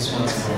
します。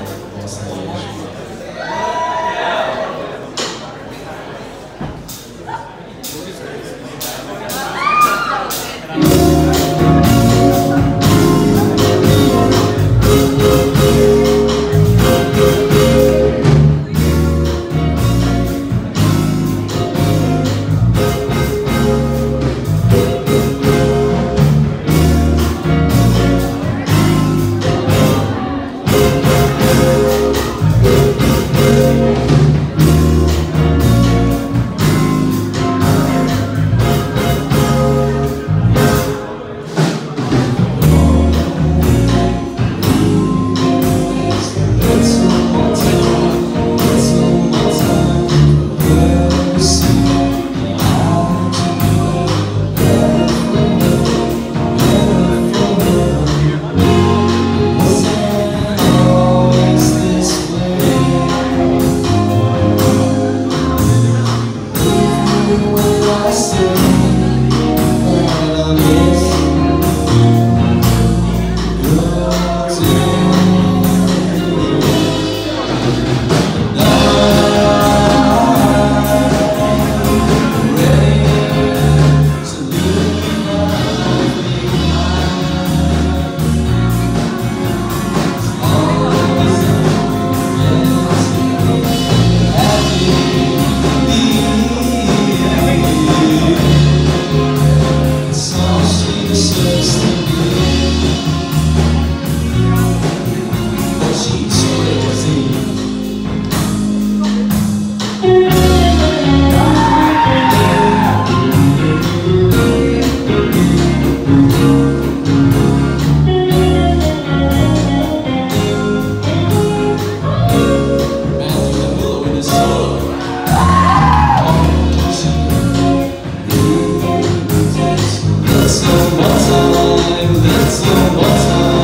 That's your awesome. That's.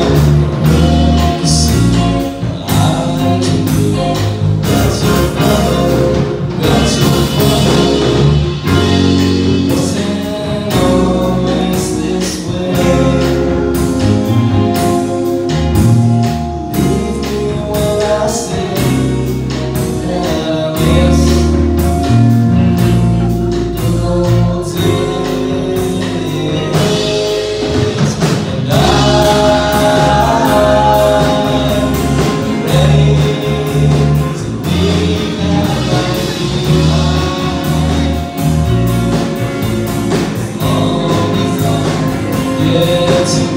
Jesus.